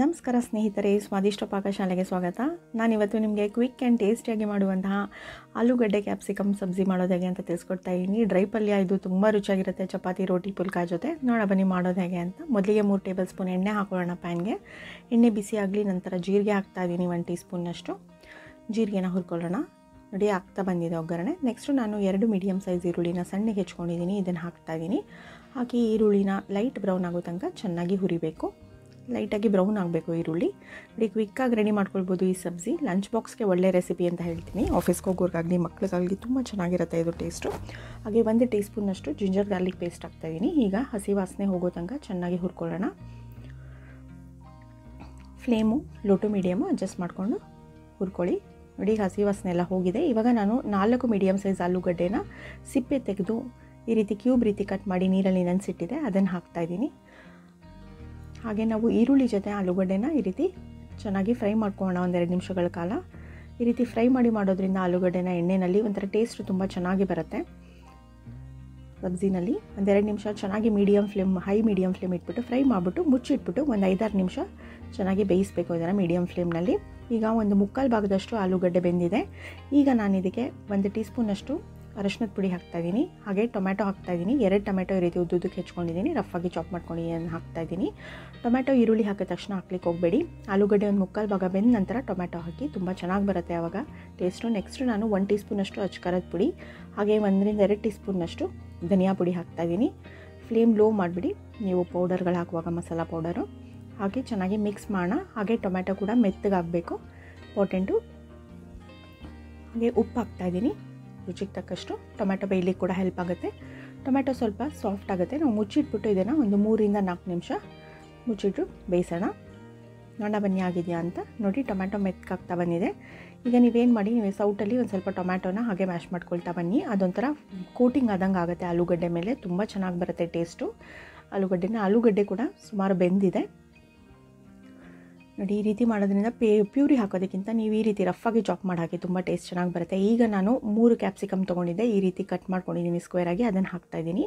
ನಮಸ್ಕಾರ ಸ್ನೇಹಿತರೆ ಸ್ವಾದಿಷ್ಟ ಪಾಕಶಾಲೆಗೆ ಸ್ವಾಗತ. ನಾನಿವತ್ತು ನಿಮಗೆ ಕ್ವಿಕ್ ಆ್ಯಂಡ್ ಟೇಸ್ಟಿಯಾಗಿ ಮಾಡುವಂತಹ ಆಲೂಗಡ್ಡೆ ಕ್ಯಾಪ್ಸಿಕಮ್ ಸಬ್ಜಿ ಮಾಡೋದು ಹೇಗೆ ಅಂತ ತಿಳಿಸ್ಕೊಡ್ತಾ ಇದ್ದೀನಿ ಡ್ರೈ ಪಲ್ಯ ಇದು ತುಂಬ ರುಚಿಯಾಗಿರುತ್ತೆ, ಚಪಾತಿ, ರೋಟಿ, ಪುಲ್ಕ ಜೊತೆ. ನೋಡ ಬನ್ನಿ ಮಾಡೋದು ಹೇಗೆ ಅಂತ. ಮೊದಲಿಗೆ ಮೂರು ಟೇಬಲ್ ಸ್ಪೂನ್ ಎಣ್ಣೆ ಹಾಕೊಳ್ಳೋಣ ಪ್ಯಾನ್ಗೆ ಎಣ್ಣೆ ಬಿಸಿ ಆಗಲಿ ನಂತರ ಜೀರಿಗೆ ಹಾಕ್ತಾ ಇದ್ದೀನಿ ಒನ್ ಟೀ ಸ್ಪೂನ್ನಷ್ಟು ಜೀರಿಗೆನ ಹುರ್ಕೊಳ್ಳೋಣ. ನೋಡಿ, ಆಗ್ತಾ ಬಂದಿದೆ ಒಗ್ಗರಣೆ. ನೆಕ್ಸ್ಟು ನಾನು ಎರಡು ಮೀಡಿಯಮ್ ಸೈಜ್ ಈರುಳ್ಳಿನ ಸಣ್ಣಗೆ ಹೆಚ್ಕೊಂಡಿದ್ದೀನಿ ಇದನ್ನು ಹಾಕ್ತಾ ಇದ್ದೀನಿ ಹಾಕಿ ಈರುಳ್ಳಿನ ಲೈಟ್ ಬ್ರೌನ್ ಆಗೋ ತನಕ ಚೆನ್ನಾಗಿ ಹುರಿಬೇಕು. ಲೈಟಾಗಿ ಬ್ರೌನ್ ಆಗಬೇಕು ಈರುಳ್ಳಿ. ನೋಡಿ ಕ್ವಿಕ್ಕಾಗಿ ರೆಡಿ ಮಾಡ್ಕೊಳ್ಬೋದು ಈ ಸಬ್ಜಿ. ಲಂಚ್ ಬಾಕ್ಸ್ಗೆ ಒಳ್ಳೆ ರೆಸಿಪಿ ಅಂತ ಹೇಳ್ತೀನಿ. ಆಫೀಸ್ಗೆ ಹೋಗೋರ್ಗಾಗಲಿ, ಮಕ್ಳಿಗಾಗಲಿ ತುಂಬ ಚೆನ್ನಾಗಿರುತ್ತೆ ಇದು ಟೇಸ್ಟು ಹಾಗೆ ಒಂದು ಟೀ ಸ್ಪೂನಷ್ಟು ಜಿಂಜರ್ ಗಾರ್ಲಿಕ್ ಪೇಸ್ಟ್ ಹಾಕ್ತಾಯಿದ್ದೀನಿ ಈಗ ಹಸಿ ವಾಸನೆ ಹೋಗೋ ತನಕ ಚೆನ್ನಾಗಿ ಹುರ್ಕೊಳ್ಳೋಣ. Flame low to medium adjust ಮಾಡಿಕೊಂಡು ಹುರ್ಕೊಳ್ಳಿ. ನೋಡಿ ಹಸಿ ವಾಸನೆ ಎಲ್ಲ ಹೋಗಿದೆ. ಇವಾಗ ನಾನು ನಾಲ್ಕು ಮೀಡಿಯಮ್ ಸೈಜ್ ಆಲೂಗಡ್ಡೆನ ಸಿಪ್ಪೆ ತೆಗೆದು ಈ ರೀತಿ ಕ್ಯೂಬ್ ರೀತಿ ಕಟ್ ಮಾಡಿ ನೀರಲ್ಲಿ ನೆನೆಸಿಟ್ಟಿದೆ. ಅದನ್ನು ಹಾಕ್ತಾಯಿದ್ದೀನಿ ಹಾಗೆ ನಾವು ಈರುಳ್ಳಿ ಜೊತೆ ಆಲೂಗಡ್ಡೆನ ಈ ರೀತಿ ಚೆನ್ನಾಗಿ ಫ್ರೈ ಮಾಡ್ಕೊಳ್ಳೋಣ ಒಂದೆರಡು ನಿಮಿಷಗಳ ಕಾಲ. ಈ ರೀತಿ ಫ್ರೈ ಮಾಡಿ ಮಾಡೋದ್ರಿಂದ ಆಲೂಗಡ್ಡೆನ ಎಣ್ಣೆಯಲ್ಲಿ ಒಂಥರ ಟೇಸ್ಟ್ ತುಂಬ ಚೆನ್ನಾಗಿ ಬರುತ್ತೆ. ಸಬ್ಜಿನಲ್ಲಿ ಒಂದೆರಡು ನಿಮಿಷ ಚೆನ್ನಾಗಿ medium flame high medium flame ಇಟ್ಬಿಟ್ಟು ಫ್ರೈ ಮಾಡಿಬಿಟ್ಟು ಮುಚ್ಚಿಟ್ಬಿಟ್ಟು ಒಂದು ಐದಾರು ನಿಮಿಷ ಚೆನ್ನಾಗಿ ಬೇಯಿಸಬೇಕು ಇದನ್ನು ಮೀಡಿಯಮ್ ಫ್ಲೇಮ್ನಲ್ಲಿ ಈಗ ಒಂದು ಮುಕ್ಕಾಲು ಭಾಗದಷ್ಟು ಆಲೂಗಡ್ಡೆ ಬೆಂದಿದೆ. ಈಗ ನಾನು ಇದಕ್ಕೆ ಒಂದು ಟೀ ಸ್ಪೂನಷ್ಟು ಅರಶಿನದ ಪುಡಿ ಹಾಕ್ತಾಯಿದ್ದೀನಿ ಹಾಗೆ ಟೊಮ್ಯಾಟೊ ಹಾಕ್ತಾಯಿದ್ದೀನಿ ಎರಡು ಟೊಮೆಟೊ ಈ ರೀತಿ ಉದ್ದುದಕ್ಕೆ ಹೆಚ್ಕೊಂಡಿದ್ದೀನಿ ರಫಾಗಿ ಚಾಪ್ ಮಾಡ್ಕೊಂಡು ಏನು ಹಾಕ್ತಾಯಿದ್ದೀನಿ ಟೊಮ್ಯಾಟೊ, ಈರುಳ್ಳಿ ಹಾಕಿದ ತಕ್ಷಣ ಹಾಕ್ಲಿಕ್ಕೆ ಹೋಗಬೇಡಿ. ಆಲೂಗಡ್ಡೆ ಒಂದು ಮುಕ್ಕಾಲು ಭಾಗ ಬೆಂದ ನಂತರ ಟೊಮ್ಯಾಟೊ ಹಾಕಿ ತುಂಬ ಚೆನ್ನಾಗಿ ಬರುತ್ತೆ ಆವಾಗ. ಟೇಸ್ಟು ನೆಕ್ಸ್ಟು ನಾನು ಒನ್ ಟೀ ಸ್ಪೂನಷ್ಟು ಅಚ್ಕರದ ಪುಡಿ, ಹಾಗೆ ಒಂದರಿಂದ ಎರಡು ಟೀ ಸ್ಪೂನಷ್ಟು ಧನಿಯಾ ಪುಡಿ ಹಾಕ್ತಾಯಿದ್ದೀನಿ ಫ್ಲೇಮ್ ಲೋ ಮಾಡಿಬಿಡಿ. ನೀವು ಪೌಡರ್ಗಳು ಹಾಕುವಾಗ ಮಸಾಲ ಪೌಡರು ಹಾಗೆ ಚೆನ್ನಾಗಿ ಮಿಕ್ಸ್ ಮಾಡೋಣ. ಹಾಗೆ ಟೊಮ್ಯಾಟೊ ಕೂಡ ಮೆತ್ತಗಾಗಬೇಕು. ಇಂಪಾರ್ಟೆಂಟು ಹಾಗೆ ಉಪ್ಪು ಹಾಕ್ತಾಯಿದ್ದೀನಿ ರುಚಿಗೆ ತಕ್ಕಷ್ಟು ಟೊಮ್ಯಾಟೊ ಬೇಯಲಿಕ್ಕೆ ಕೂಡ ಹೆಲ್ಪ್ ಆಗುತ್ತೆ. ಟೊಮ್ಯಾಟೊ ಸ್ವಲ್ಪ ಸಾಫ್ಟ್ ಆಗುತ್ತೆ. ನಾವು ಮುಚ್ಚಿಟ್ಬಿಟ್ಟು ಇದನ್ನು ಒಂದು ಮೂರಿಂದ ನಾಲ್ಕು ನಿಮಿಷ ಮುಚ್ಚಿಟ್ಟು ಬೇಯಿಸೋಣ. ನೋಣ ಬನ್ನಿ ಆಗಿದೆಯಾ ಅಂತ. ನೋಡಿ ಟೊಮ್ಯಾಟೊ ಮೆತ್ತಗಾಗ್ತಾ ಬಂದಿದೆ. ಈಗ ನೀವೇನು ಮಾಡಿ, ನೀವು ಸೌಟಲ್ಲಿ ಒಂದು ಸ್ವಲ್ಪ ಟೊಮ್ಯಾಟೊನ ಹಾಗೆ ಮ್ಯಾಶ್ ಮಾಡ್ಕೊಳ್ತಾ ಬನ್ನಿ. ಅದೊಂಥರ ಕೋಟಿಂಗ್ ಆದಂಗೆ ಆಗುತ್ತೆ. ಆಲೂಗಡ್ಡೆ ಮೇಲೆ ತುಂಬ ಚೆನ್ನಾಗಿ ಬರುತ್ತೆ ಟೇಸ್ಟು ಆಲೂಗಡ್ಡೆನ ಆಲೂಗಡ್ಡೆ ಕೂಡ ಸುಮಾರು ಬೆಂದಿದೆ. ನೋಡಿ, ಈ ರೀತಿ ಮಾಡೋದ್ರಿಂದ ಪೇ, ಪ್ಯೂರಿ ಹಾಕೋದಕ್ಕಿಂತ ನೀವು ಈ ರೀತಿ ರಫ್ ಆಗಿ ಚಾಪ್ ಮಾಡಿ ಹಾಕಿ ತುಂಬ ಟೇಸ್ಟ್ ಚೆನ್ನಾಗಿ ಬರುತ್ತೆ. ಈಗ ನಾನು ಮೂರು ಕ್ಯಾಪ್ಸಿಕಮ್ ತೊಗೊಂಡಿದ್ದೆ. ಈ ರೀತಿ ಕಟ್ ಮಾಡ್ಕೊಂಡಿದ್ದೀನಿ ಸ್ಕ್ವೇರಾಗಿ ಅದನ್ನು ಹಾಕ್ತಾಯಿದ್ದೀನಿ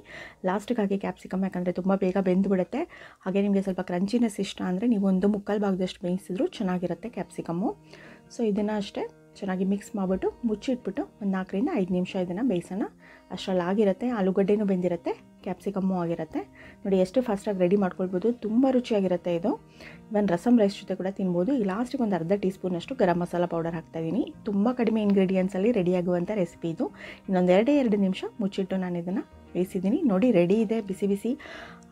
ಲಾಸ್ಟಿಗೆ ಹಾಕಿ ಕ್ಯಾಪ್ಸಿಕಮ್ ಯಾಕಂದರೆ ತುಂಬ ಬೇಗ ಬೆಂದುಬಿಡುತ್ತೆ. ಹಾಗೆ ನಿಮಗೆ ಸ್ವಲ್ಪ ಕ್ರಂಚಿನೆಸ್ ಇಷ್ಟ ಅಂದರೆ ನೀವು ಒಂದು ಮುಕ್ಕಾಲು ಭಾಗದಷ್ಟು ಬೇಯಿಸಿದ್ರು ಚೆನ್ನಾಗಿರುತ್ತೆ ಕ್ಯಾಪ್ಸಿಕಮ್ಮು ಸೊ ಇದನ್ನು ಅಷ್ಟೇ ಚೆನ್ನಾಗಿ ಮಿಕ್ಸ್ ಮಾಡಿಬಿಟ್ಟು ಮುಚ್ಚಿಟ್ಬಿಟ್ಟು ಒಂದು ನಾಲ್ಕರಿಂದ ಐದು ನಿಮಿಷ ಇದನ್ನು ಬೇಯಿಸೋಣ. ಅಷ್ಟರಲ್ಲಿ ಆಗಿರುತ್ತೆ. ಆಲೂಗಡ್ಡೆನೂ ಬೆಂದಿರುತ್ತೆ. ಕ್ಯಾಪ್ಸಿಕಮ್ಮು ಆಗಿರುತ್ತೆ. ನೋಡಿ, ಎಷ್ಟು ಫಾಸ್ಟಾಗಿ ರೆಡಿ ಮಾಡ್ಕೊಳ್ಬೋದು. ತುಂಬ ರುಚಿಯಾಗಿರುತ್ತೆ ಇದು. ಇವನ್ ರಸಮ್ ರೈಸ್ ಜೊತೆ ಕೂಡ ತಿನ್ಬೋದು. ಈ ಲಾಸ್ಟಿಗೆ ಒಂದು ಅರ್ಧ ಟೀ ಸ್ಪೂನಷ್ಟು ಗರಂ ಮಸಾಲ ಪೌಡರ್ ಹಾಕ್ತಾಯಿದ್ದೀನಿ ತುಂಬ ಕಡಿಮೆ ಇಂಗ್ರೀಡಿಯೆಂಟ್ಸಲ್ಲಿ ರೆಡಿಯಾಗುವಂಥ ರೆಸಿಪಿ ಇದು. ಇನ್ನೊಂದು ಎರಡೇ, ಎರಡು ನಿಮಿಷ ಮುಚ್ಚಿಟ್ಟು ನಾನು ಇದನ್ನು ಬೇಯಿಸಿದ್ದೀನಿ. ನೋಡಿ ರೆಡಿ ಇದೆ. ಬಿಸಿ ಬಿಸಿ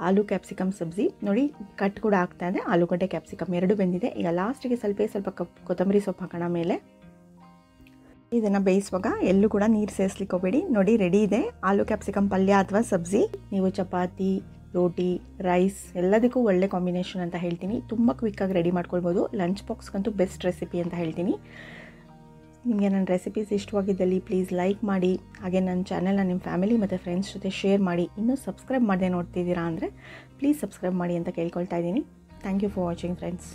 ಆಲೂ ಕ್ಯಾಪ್ಸಿಕಮ್ ಸಬ್ಜಿ. ನೋಡಿ ಕಟ್ ಕೂಡ ಆಗ್ತಾ ಇದೆ. ಆಲೂಗಡ್ಡೆ ಕ್ಯಾಪ್ಸಿಕಮ್ ಎರಡು ಬೆಂದಿದೆ. ಈಗ ಲಾಸ್ಟಿಗೆ ಸ್ವಲ್ಪ ಸ್ವಲ್ಪ ಕಪ್ ಕೊತ್ತಂಬರಿ ಸೊಪ್ಪು ಹಾಕೋಣ ಮೇಲೆ. ಇದನ್ನು ಬೇಯಿಸುವಾಗ ಎಲ್ಲೂ ಕೂಡ ನೀರು ಸೇರಿಸ್ಲಿಕ್ಕೆ ಹೋಗಬೇಡಿ. ನೋಡಿ ರೆಡಿ ಇದೆ. ಆಲೂ ಕ್ಯಾಪ್ಸಿಕಮ್ ಪಲ್ಯ ಅಥವಾ ಸಬ್ಜಿ. ನೀವು ಚಪಾತಿ, ರೋಟಿ ರೈಸ್ ಎಲ್ಲದಕ್ಕೂ ಒಳ್ಳೆ ಕಾಂಬಿನೇಷನ್ ಅಂತ ಹೇಳ್ತೀನಿ. ತುಂಬ ಕ್ವಿಕ್ಕಾಗಿ ರೆಡಿ ಮಾಡ್ಕೊಳ್ಬೋದು. ಲಂಚ್ ಬಾಕ್ಸ್ಗಂತೂ ಬೆಸ್ಟ್ ರೆಸಿಪಿ ಅಂತ ಹೇಳ್ತೀನಿ. ನಿಮಗೆ ನನ್ನ ರೆಸಿಪೀಸ್ ಇಷ್ಟವಾಗಿದ್ದಲ್ಲಿ ಪ್ಲೀಸ್ ಲೈಕ್ ಮಾಡಿ. ಹಾಗೆ ನನ್ನ ಚಾನೆಲ್ನ ನಿಮ್ಮ ಫ್ಯಾಮಿಲಿ ಮತ್ತು ಫ್ರೆಂಡ್ಸ್ ಜೊತೆ ಶೇರ್ ಮಾಡಿ. ಇನ್ನೂ ಸಬ್ಸ್ಕ್ರೈಬ್ ಮಾಡದೆ ನೋಡ್ತಿದ್ದೀರಾ ಅಂದರೆ ಪ್ಲೀಸ್ ಸಬ್ಸ್ಕ್ರೈಬ್ ಮಾಡಿ ಅಂತ ಕೇಳ್ಕೊಳ್ತಾ ಇದ್ದೀನಿ. Thank you for watching friends